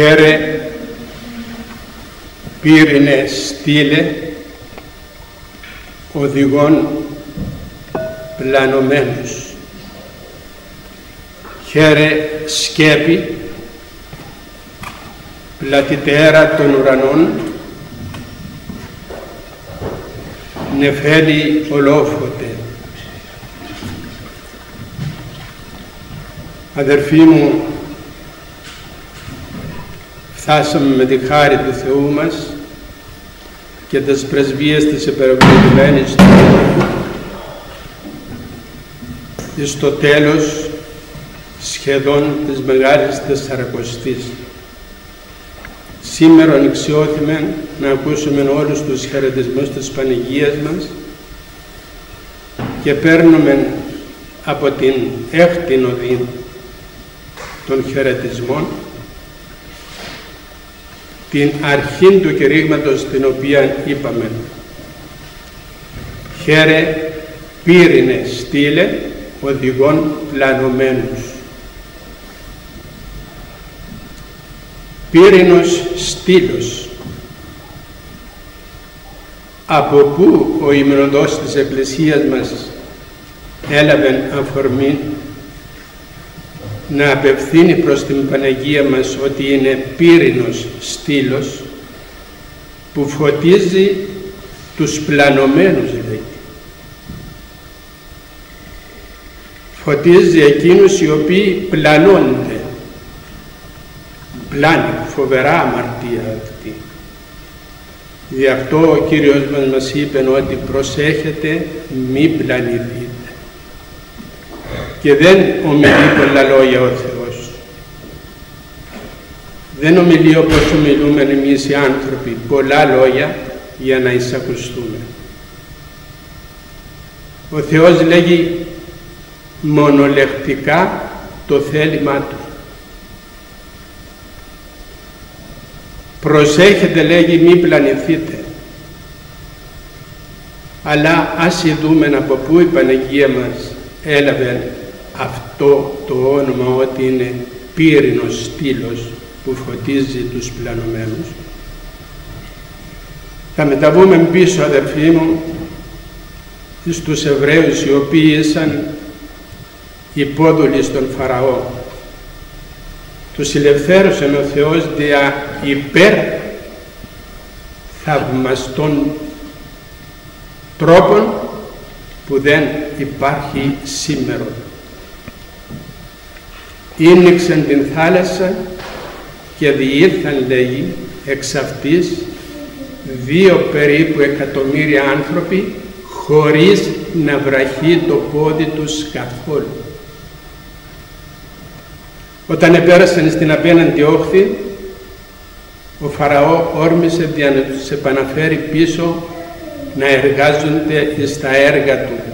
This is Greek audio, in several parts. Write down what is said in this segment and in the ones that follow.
Χαίρε πύρινε στήλε οδηγών πλανωμένους. Χαίρε σκέπη πλατητέρα των ουρανών νεφέλη ολόφωτε. Αδερφοί μου, φτάσαμε με τη χάρη του Θεού μας και τις πρεσβείες της επερευλογημένης του στο τέλος σχεδόν της Μεγάλης Τεσσαρακοστής. Σήμερα ανοιξιώθημε να ακούσουμε όλους τους χαιρετισμούς της Πανηγίας μας και παίρνουμε από την έκτη οδή των χαιρετισμών την αρχή του κηρύγματος την οποία είπαμε «Χαίρε πύρινε στήλε οδηγών πλανωμένους». Πύρινος στήλος. Από πού ο ημεροδός της Εκκλησίας μας έλαβε αφορμή να απευθύνει προς την Παναγία μας ότι είναι πύρινος στήλος που φωτίζει τους πλανωμένους λέει. Φωτίζει εκείνους οι οποίοι πλανώνται. Πλάνη, φοβερά αμαρτία αυτή. Γι' αυτό ο Κύριος μας μας είπε ότι προσέχετε μη πλανηθείτε και δεν ομιλεί πολλά λόγια ο Θεός. Δεν ομιλεί όπως ομιλούμε εμείς οι άνθρωποι, πολλά λόγια για να εισακουστούμε. Ο Θεός λέγει μονολεκτικά το θέλημά Του. Προσέχετε λέγει μη πλανηθείτε. Αλλά ας δούμε από πού η Παναγία μας έλαβε αυτό το όνομα ότι είναι πύρινος στήλος που φωτίζει τους πλανωμένους. Θα μεταβούμε πίσω αδερφοί μου στους Εβραίους οι οποίοι ήσαν υπόδουλοι στον Φαραώ. Τους ελευθέρωσε ο Θεός δια υπέρ θαυμαστών τρόπων που δεν υπάρχει σήμερα ίνιξαν την θάλασσα και διήλθαν λέγει εξ αυτής δύο περίπου εκατομμύρια άνθρωποι χωρίς να βραχεί το πόδι τους καθόλου. Όταν επέρασαν στην απέναντι όχθη, ο Φαραώ όρμησε για να τους επαναφέρει πίσω να εργάζονται στα έργα του.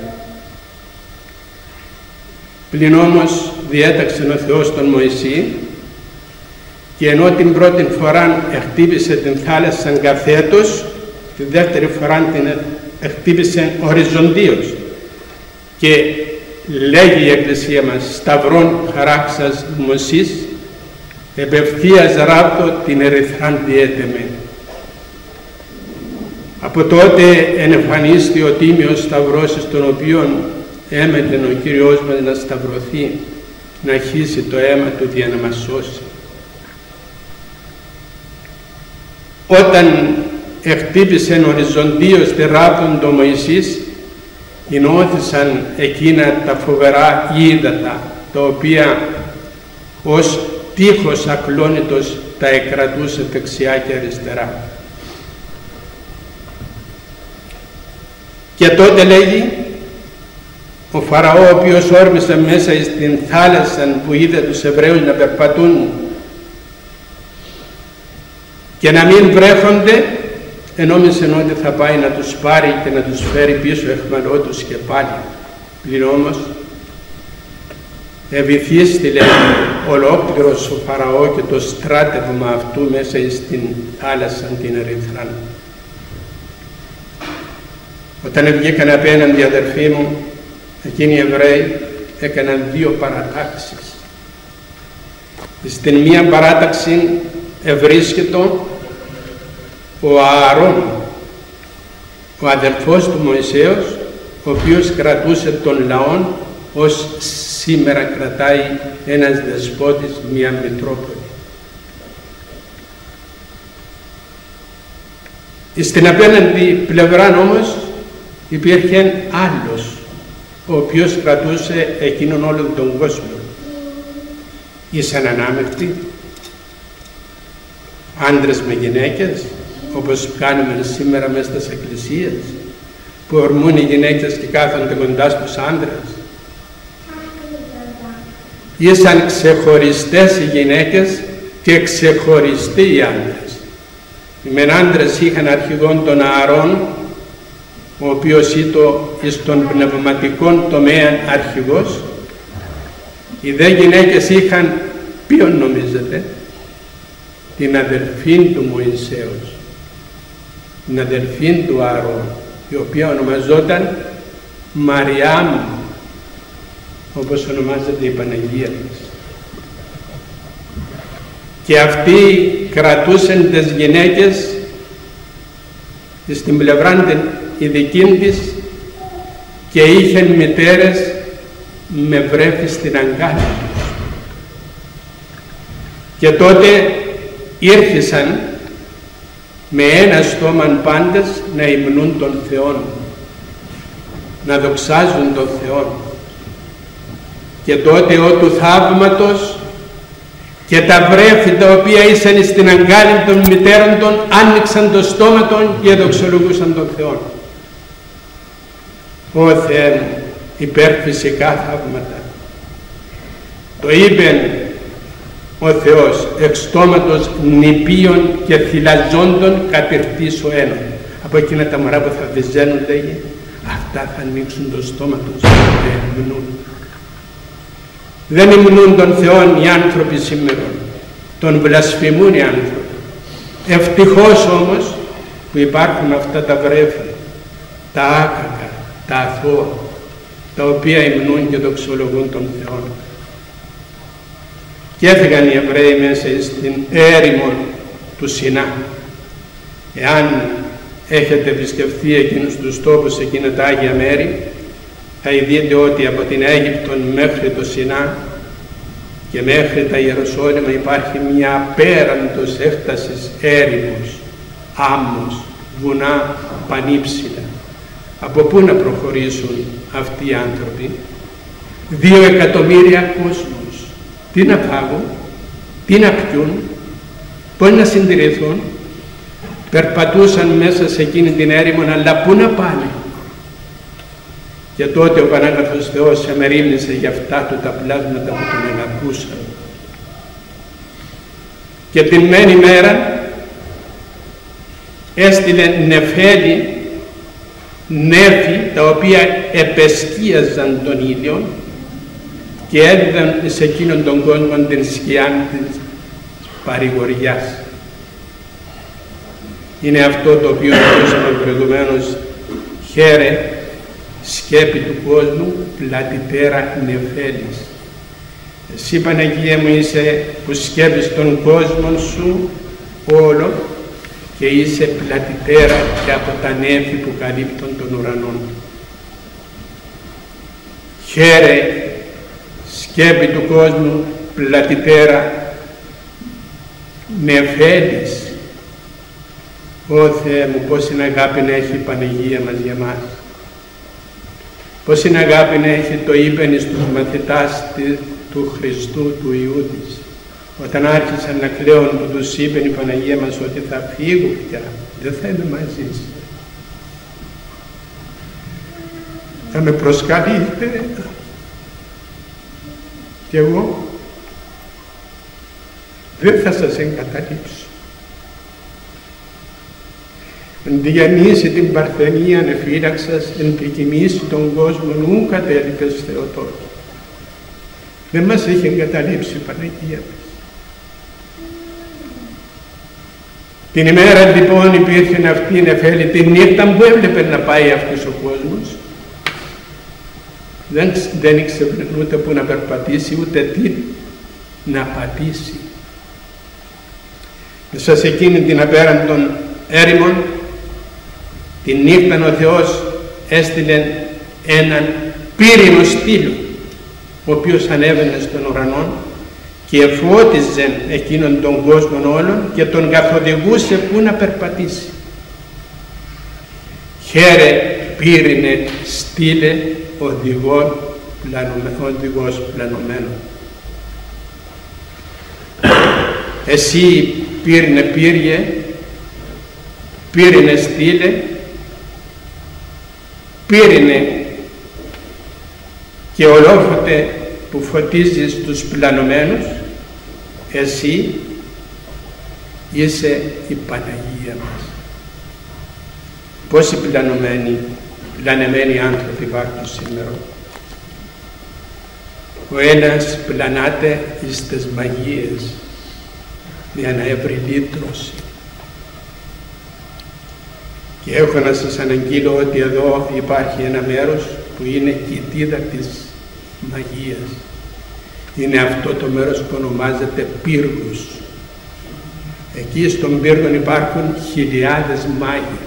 Πλην όμως διέταξε ο Θεός τον Μωυσή και ενώ την πρώτη φορά χτύπησε την θάλασσα καθέτος, τη δεύτερη φορά την χτύπησε οριζοντίως και λέγει η Εκκλησία μας «Σταυρών χαράξας Μωσής, επευθείας ράπτω την ερυθράν διέτεμε». Από τότε ενεφανίστη ο τίμιος σταυρός στον οποίο έμετεν ο Κύριος μας να σταυρωθεί να χύσει το αίμα του για να μας σώσει. Όταν εκτύπησε οριζοντίως τη ράπτον το Μωυσής, ενώθησαν εκείνα τα φοβερά ύδατα, τα οποία ως τείχος ακλόνητος τα εκρατούσε δεξιά και αριστερά. Και τότε λέγει ο Φαραώ ο οποίος όρμησε μέσα στην θάλασσα που είδε τους Εβραίους να περπατούν και να μην βρέχονται ενόμισε ότι θα πάει να τους πάρει και να τους φέρει πίσω εχμαλώτους και πάλι. Πλην όμως ευηθίστηλε ολόκληρος ο Φαραώ και το στράτευμα αυτού μέσα στην θάλασσα την Ερυθράν. Όταν βγήκαν απέναντι αδερφοί μου εκείνοι οι Εβραίοι έκαναν δύο παρατάξεις. Στην μία παράταξη ευρίσκετο ο Ααρών, ο αδελφός του Μωυσέως, ο οποίος κρατούσε τον λαόν ως σήμερα κρατάει ένας δεσπότης μια Μητρόπολη. Στην απέναντι πλευρά όμως υπήρχε άλλος ο οποίος κρατούσε εκείνον όλον τον κόσμο. Ήσαν ανάμεκτοι, άντρες με γυναίκες, όπως κάνουμε σήμερα μέσα στις εκκλησίες, που ορμούν οι γυναίκες και κάθονται κοντά στους άντρες. Ήσαν ξεχωριστές οι γυναίκες και ξεχωριστοί οι άντρες. Οι μεν άντρες είχαν αρχηγόν τον Ααρών, ο οποίος ήταν στον πνευματικό τομέα αρχηγός. Οι δε γυναίκες είχαν ποιον νομίζετε, την αδελφή του Μωυσέως, την αδελφή του Ααρών, η οποία ονομαζόταν Μαριάμ, όπως ονομάζεται η Παναγία της. Και αυτοί κρατούσαν τις γυναίκες στην πλευρά η δική της και είχαν μητέρες με βρέφη στην αγκάλια Και τότε ήρθαν με ένα στόμα πάντες να υμνούν τον Θεό, να δοξάζουν τον Θεό. Και τότε ο του θαύματος και τα βρέφη τα οποία ήσαν στην αγκάλη των μητέρων των άνοιξαν το στόμα των και δοξολογούσαν τον Θεό. Ω Θεέ μου, υπερφυσικά θαύματα. Το είπε ο Θεός εξ στόματος νηπίων και θυλαζόντων κατηρτήσω ένα. Από εκείνα τα μωρά που θα βυζένουν λέγει, αυτά θα ανοίξουν το στόμα τους και υμνούν. Δεν υμνούν τον Θεό οι άνθρωποι σήμερα. Τον βλασφημούν οι άνθρωποι. Ευτυχώς όμως που υπάρχουν αυτά τα βρέφη, τα άκακα, τα αθώα, τα οποία υμνούν και δοξολογούν τον Θεό. Και έφυγαν οι Εβραίοι μέσα στην έρημο του Σινά. Εάν έχετε επισκεφθεί εκείνους τους τόπους, εκείνα τα Άγια Μέρη, θα δείτε ότι από την Αίγυπτο μέχρι το Σινά και μέχρι τα Ιεροσόλυμα υπάρχει μια απέραντος έκτασης έρημος, άμμος, βουνά πανύψηλα. Από πού να προχωρήσουν αυτοί οι άνθρωποι; Δύο εκατομμύρια κόσμος. Τι να φάγουν, τι να πιούν, πώς να συντηρηθούν; Περπατούσαν μέσα σε εκείνη την έρημο, αλλά πού να πάνε; Και τότε ο Πανάγαθος Θεός εμερίμνησε για αυτά του τα πλάσματα που τον ενακούσαν. Και την μένη μέρα έστειλε νεφέλη νέφη τα οποία επεσκίαζαν τον ήλιο και έδιδαν σε εκείνον τον κόσμο την σκιά της παρηγοριάς. Είναι αυτό το οποίο ακούσαμε προηγουμένως χαίρε σκέπη του κόσμου πλατιτέρα νεφέλης. Εσύ Παναγία μου είσαι που σκέπεις τον κόσμο σου όλο και είσαι πλατιτέρα και από τα νέφη που καλύπτουν τον ουρανό. Χαίρε σκέπη του κόσμου πλατιτέρα νεφέλης. Ω Θεέ μου πώς είναι αγάπη να έχει η Παναγία μας για μας. Πώς είναι αγάπη να έχει το είπεν στους μαθητάς του Χριστού, του Ιού της. Όταν άρχισαν να κλαίουν που τους είπε η Παναγία μας ότι θα φύγω πια, δεν θα είμαι μαζί σας. Θα με προσκαλείτε και εγώ δεν θα σας εγκαταλείψω. Εν διανύσει την παρθενία εφύλαξας, εν πρικοιμήσει τον κόσμο, νου κατέληπες Θεοτός. Δεν μας είχε εγκαταλείψει η Παναγία μας. Την ημέρα λοιπόν υπήρχε αυτή η νεφέλη, την νύχτα που έβλεπε να πάει αυτός ο κόσμος. Δεν, δεν ήξερε ούτε που να περπατήσει, ούτε τι να πατήσει. μέσα σε εκείνη την απέραντον έρημον τη νύχτα ο Θεός έστειλε έναν πύρινο στήλο ο οποίος ανέβαινε στον ουρανό και εφώτιζε εκείνον τον κόσμο όλων και τον καθοδηγούσε που να περπατήσει. Χαίρε πύρινε στήλε οδηγό, οδηγός πλανωμένο. Εσύ πύρινε πύριε, πύρινε στήλε, πύρινε και ολόφωτε που φωτίζεις τους πλανωμένους, εσύ είσαι η Παναγία μας. Πόσοι πλανωμένοι, πλανεμένοι άνθρωποι υπάρχουν σήμερα. Ο ένας πλανάται εις τις μαγείες για να έβρει λύτρωση. Και έχω να σας αναγγείλω ότι εδώ υπάρχει ένα μέρος που είναι κοιτίδα της μαγείας. Είναι αυτό το μέρος που ονομάζεται πύργος. Εκεί στον πύργο υπάρχουν χιλιάδες μάγοι.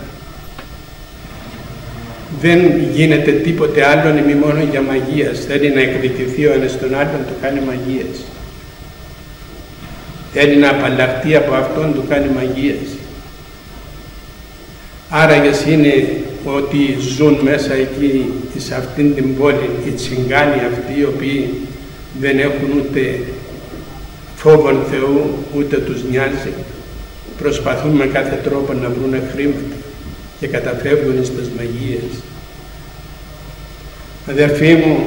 Δεν γίνεται τίποτε άλλο μη μόνο για μαγείας. Θέλει να εκδικηθεί ο ένας τον άλλον, το κάνει μαγείας. Θέλει να απαλλαχτεί από αυτόν, το κάνει μαγείας. Άρα είναι ότι ζουν μέσα εκεί σε αυτήν την πόλη οι τσιγκάνοι αυτοί οι οποίοι δεν έχουν ούτε φόβον Θεού ούτε τους νοιάζει προσπαθούν με κάθε τρόπο να βρουν χρήματα και καταφεύγουν στις μαγείες. Αδερφοί μου,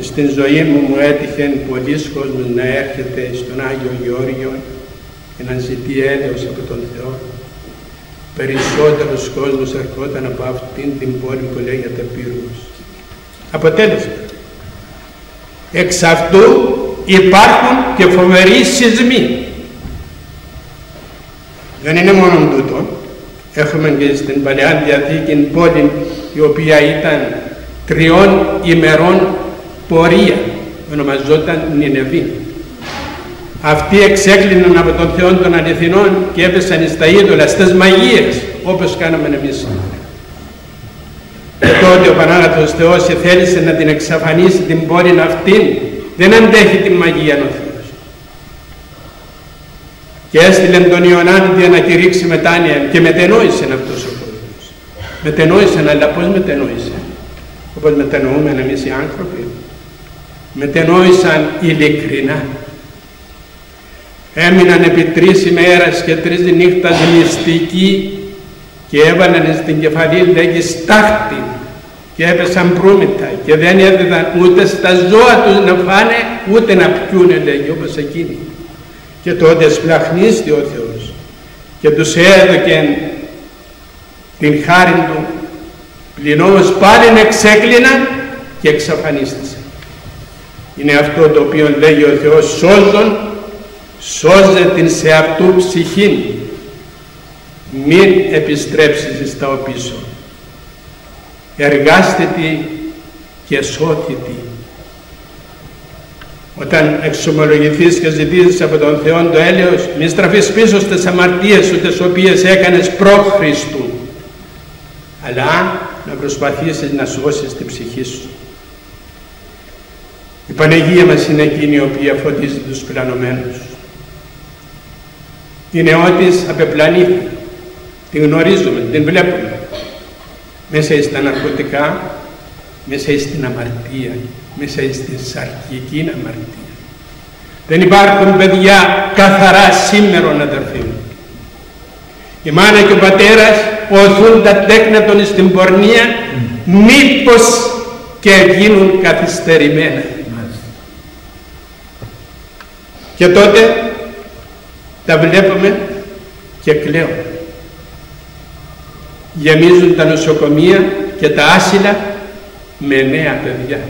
στην ζωή μου μου έτυχε πολλοί κόσμος να έρχεται στον Άγιο Γεώργιο και να ζητεί έλεος από τον Θεό περισσότερος κόσμος ερχόταν από αυτήν την πόλη που λέγεται Πύργος. Αποτέλεσμα. Εξ αυτού υπάρχουν και φοβεροί σεισμοί. Δεν είναι μόνο τούτο. Έχουμε και στην Παλαιά Διαθήκη πόλη η οποία ήταν τριών ημερών πορεία. Ονομαζόταν Νινεβή. Αυτοί εξέκλειναν από τον Θεό των αληθινών και έπεσαν στα είδωλα, στις μαγείες, όπως κάναμε εμείς σήμερα. Και τότε ο Πανάγαθος Θεός θέλησε να την εξαφανίσει την πόλη αυτήν, δεν αντέχει την μαγεία ο Θεός. Και έστειλε τον Ιωνάντη να κηρύξει μετάνοια και μετενόησε αυτός ο κόσμος. Μετενόησε, αλλά πώς μετενόησε. Όπως μετενοούμε εμείς οι άνθρωποι. Μετενόησαν ειλικρινά έμειναν επί τρεις ημέρες και τρεις νύχτας μυστικοί και έβαλαν στην κεφαλή λέγει στάχτη και έπεσαν προύμητα και δεν έδιδαν ούτε στα ζώα τους να φάνε ούτε να πιούνε λέγει όπως εκείνοι. Και τότε σπλαχνίστη ο Θεός και τους έδωκε την χάρη του. Πλην όμως πάλι εξέκλειναν και εξαφανίστησαν. Είναι αυτό το οποίο λέγει ο Θεός σώζον σώζε την σε αυτού ψυχήν. Μην επιστρέψεις στα οπίσω. Εργάστε τη και σώθη τη. Όταν εξομολογηθείς και ζητήσεις από τον Θεό το έλεος μη στραφείς πίσω στις αμαρτίες σου τις οποίες έκανες προ Χριστού. Αλλά να προσπαθήσεις να σώσεις την ψυχή σου. Η Παναγία μας είναι εκείνη η οποία φωτίζει τους πλανωμένους η νεότης απεπλανήθηκε. Την γνωρίζουμε, την βλέπουμε. Μέσα στα ναρκωτικά, μέσα στην αμαρτία, μέσα στην σαρκική αμαρτία. Δεν υπάρχουν παιδιά καθαρά σήμερα αδερφοί μου. Η μάνα και ο πατέρας οθούν τα τέκνα των στην πορνεία μήπως και γίνουν καθυστερημένα. Και τότε τα βλέπουμε και κλαίουμε. Γεμίζουν τα νοσοκομεία και τα άσυλα με νέα παιδιά.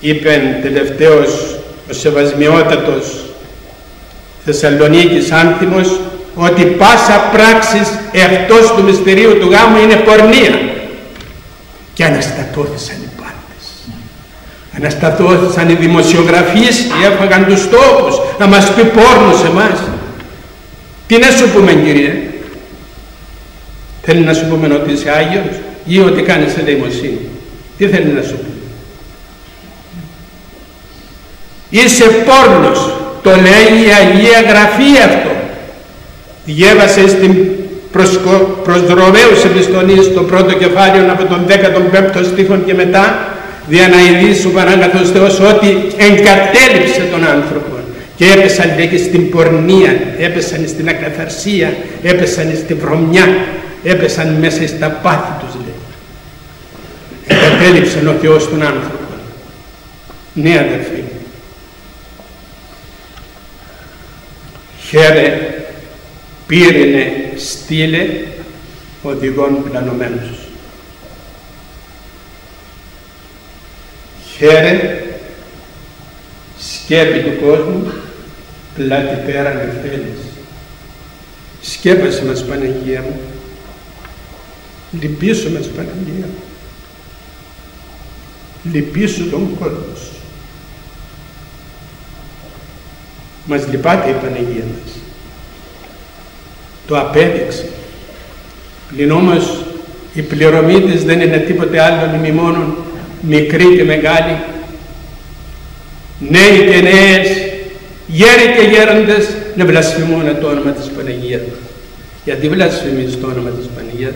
Είπεν τελευταίος ο Σεβασμιότατος Θεσσαλονίκης Άνθιμος ότι πάσα πράξης εκτός του μυστηρίου του γάμου είναι πορνεία και αναστατώθησαν οι πάντες. Ανασταθώσαν οι δημοσιογραφείς και έφαγαν τους τόπους να μας πει πόρνο σε εμάς. Τι να σου πούμε κύριε; Θέλει να σου πούμε ότι είσαι Άγιος ή ότι κάνεις ελεημοσύνη. Τι θέλει να σου πει. Είσαι πόρνος. Το λέει η Αγία Γραφή αυτό. Διέβασε στην προς Ρωμαίους επιστολής το πρώτο κεφάλαιο από τον 15ο στίχο και μετά δια να ειδήσει ο Πανάγαθος Θεός ότι εγκατέλειψε τον άνθρωπο και έπεσαν λέγει στην πορνεία, έπεσαν στην ακαθαρσία, έπεσαν στη βρωμιά, έπεσαν μέσα στα πάθη τους λέει. Εγκατέλειψε ο Θεός τον άνθρωπο. Ναι αδερφοί. Χαίρε, πύρινε, στείλε οδηγών πλανωμένους. Χαίρε, σκέπη του κόσμου, πλάτη πέραν ευθέλης. Σκέπασε μας Παναγία μου, λυπήσου μας Παναγία μου, λυπήσου τον κόσμο σου. Μας λυπάται η Παναγία μας. Το απέδειξε. Πλην όμως η πληρωμή της δεν είναι τίποτε άλλο ή μόνον μικρή και μεγάλη. Νέοι και νέες, γέροι και γέροντες να βλασφημούν το όνομα της Παναγίας. Γιατί βλασφημείς το όνομα της Παναγίας.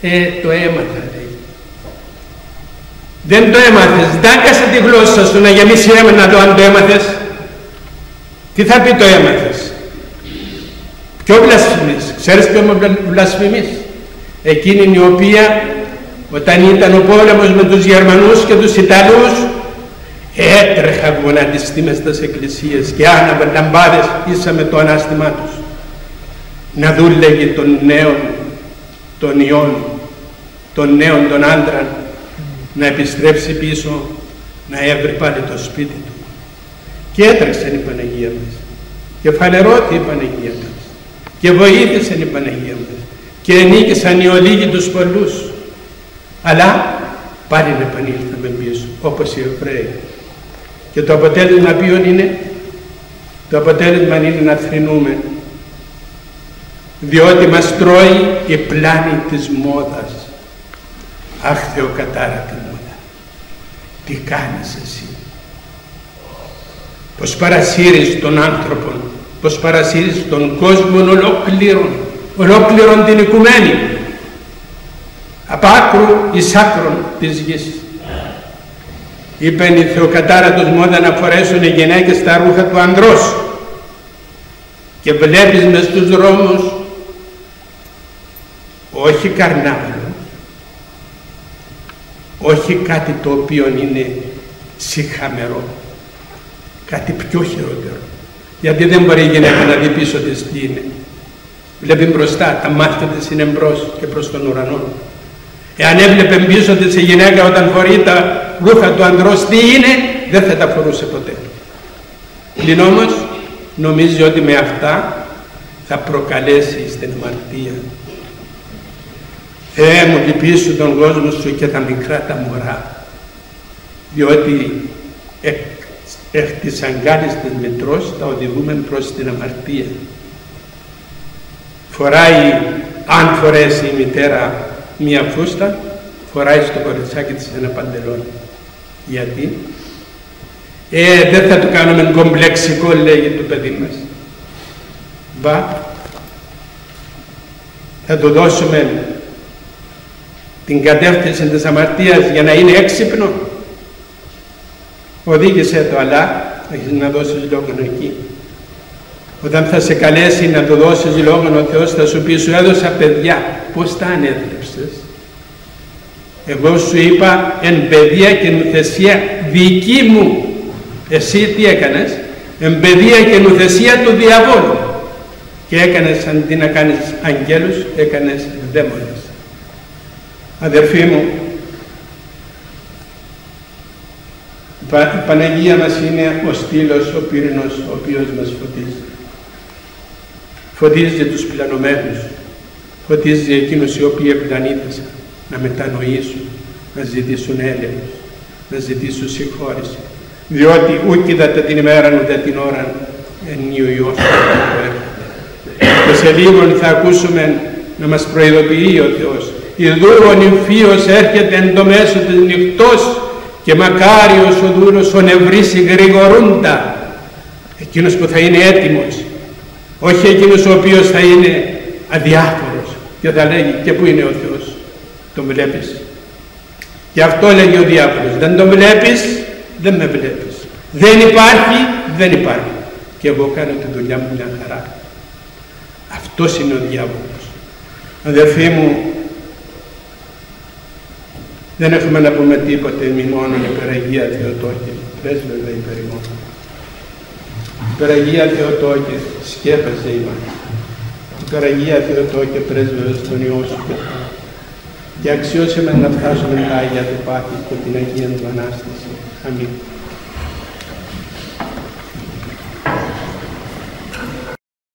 Ε, το έμαθα λέει. Δεν το έμαθες, δάκασε τη γλώσσα σου να γεμίσει αίμα να το αν το έμαθες. Τι θα πει το έμαθες. Ποιο βλασφημείς, ξέρεις ποιο βλασφημείς; Εκείνη η οποία όταν ήταν ο πόλεμος με τους Γερμανούς και τους Ιταλούς έτρεχαν γονατιστοί μες στις εκκλησίες και άναβαν λαμπάδες ίσα με το ανάστημά τους. Να δούλεγε των νέων των ιών των νέων των άντρων να επιστρέψει πίσω να έβρει πάλι το σπίτι του. Και έτρεξε η Παναγία μας. Και φανερώθηκε η Παναγία μας. Και βοήθησε η Παναγία μας. Και ενίκησαν οι ολίγοι τους πολλούς αλλά πάλι να επανήλθαμε πίσω όπως οι Εβραίοι. Και το αποτέλεσμα ποιο είναι; Το αποτέλεσμα είναι να θρυνούμε. Διότι μας τρώει η πλάνη της μόδας. Αχ Θεοκατάρατη μόδα τι κάνεις εσύ; Πως παρασύρεις τον άνθρωπο πως παρασύρεις τον κόσμο ολόκληρον ολόκληρον την οικουμένη από άκρου εις άκρον της γης. Είπεν η Θεοκατάρατος μόδα να φορέσουν οι γυναίκες τα ρούχα του ανδρός και βλέπεις μες στους δρόμους όχι καρνάβαλο, όχι κάτι το οποίο είναι συχαμερό, κάτι πιο χειρότερο. Γιατί δεν μπορεί η γυναίκα να δει πίσω της τι είναι. Βλέπει μπροστά, τα μάτια της είναι μπρος και προς τον ουρανό. Εάν έβλεπε πίσω της η γυναίκα όταν φορεί τα ρούχα του ανδρός τι είναι, δεν θα τα φορούσε ποτέ. Πλην όμως νομίζει ότι με αυτά θα προκαλέσει στην αμαρτία. Θεέ μου λυπήσου τον κόσμο σου και τα μικρά τα μωρά, διότι εκ, εκ της αγκάλης της μετρός τα οδηγούμε προς την αμαρτία. Φοράει, αν φορέσει η μητέρα μία φούστα, φοράει στο κοριτσάκι της ένα παντελόνι. Γιατί; Ε, δεν θα το κάνουμε κομπλεξικό, λέγει το παιδί μας. Μπα, θα του δώσουμε την κατεύθυνση της αμαρτίας για να είναι έξυπνο. Οδήγησε το, αλλά έχεις να δώσεις λόγο εκεί. Όταν θα σε καλέσει να του δώσεις λόγο ο Θεός θα σου πει σου έδωσα παιδιά. Πώς τα ανέδρεψες. Εγώ σου είπα εν παιδεία και νουθεσία δική μου. Εσύ τι έκανες; Εν παιδεία και νουθεσία του διαβόλου. Και έκανες αντί να κάνεις αγγέλους, έκανες δαίμονες. Αδερφοί μου, η Παναγία μας είναι ο στήλος, ο πύρινος, ο οποίος μας φωτίζει φωτίζει τους πλανωμένους, φωτίζει εκείνους οι οποίοι επλανήθησαν να μετανοήσουν, να ζητήσουν έλεγχος. να ζητήσω συγχώρηση. Διότι ούτε είδατε την ημέρα ούτε την ώρα εν ο Υιός Και σε λίγο θα ακούσουμε να μας προειδοποιεί ο Θεός. Ιδού ο νυμφίος έρχεται εν το μέσο της νυχτός και μακάριος ο δούλος ο νευρίσει γρηγορούντα. Εκείνος που θα είναι έτοιμος. Όχι εκείνος ο οποίος θα είναι αδιάφορος και θα λέγει και πού είναι ο Θεός; Τον βλέπεις. Και αυτό λέγει ο διάβολος. Δεν τον βλέπεις, δεν με βλέπεις. Δεν υπάρχει, δεν υπάρχει. Και εγώ κάνω τη δουλειά μου μια χαρά. Αυτός είναι ο διάβολος. Αδερφοί μου, δεν έχουμε να πούμε τίποτε μη μόνο υπεραγία Θεοτόκη. Πρέσβευε υπερημών. Υπεραγία Θεοτόκη, σκέφασε ημάς. Υπεραγία Θεοτόκη, πρέσβευε στον Υιό σου και αξιώσαμε να φτάσουμε τα Άγια του Πάθη και την Αγία του Ανάσταση. Αμήν.